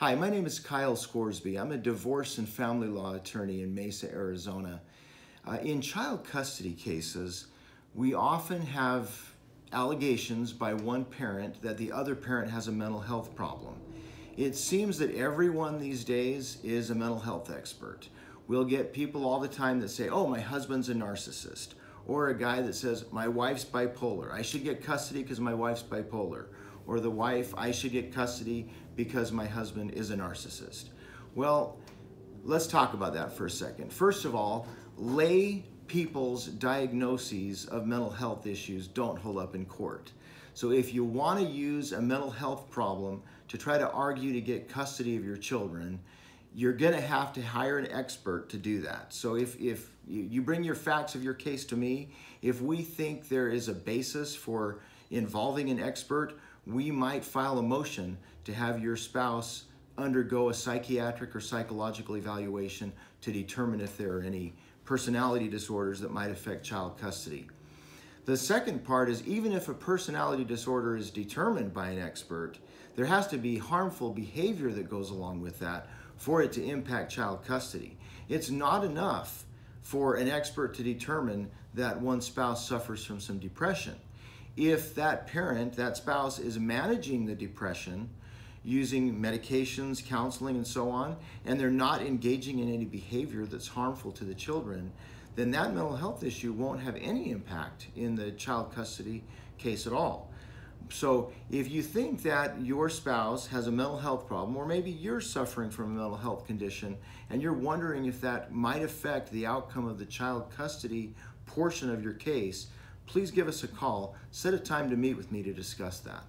Hi, my name is Kyle Scoresby. I'm a divorce and family law attorney in Mesa, Arizona. Uh, in child custody cases, we often have allegations by one parent that the other parent has a mental health problem. It seems that everyone these days is a mental health expert. We'll get people all the time that say, oh, my husband's a narcissist. Or a guy that says, my wife's bipolar. I should get custody because my wife's bipolar or the wife, I should get custody because my husband is a narcissist. Well, let's talk about that for a second. First of all, lay people's diagnoses of mental health issues don't hold up in court. So if you want to use a mental health problem to try to argue to get custody of your children, you're going to have to hire an expert to do that. So if, if you bring your facts of your case to me, if we think there is a basis for involving an expert, we might file a motion to have your spouse undergo a psychiatric or psychological evaluation to determine if there are any personality disorders that might affect child custody. The second part is even if a personality disorder is determined by an expert, there has to be harmful behavior that goes along with that for it to impact child custody. It's not enough for an expert to determine that one spouse suffers from some depression if that parent, that spouse, is managing the depression using medications, counseling, and so on, and they're not engaging in any behavior that's harmful to the children, then that mental health issue won't have any impact in the child custody case at all. So if you think that your spouse has a mental health problem, or maybe you're suffering from a mental health condition, and you're wondering if that might affect the outcome of the child custody portion of your case, please give us a call. Set a time to meet with me to discuss that.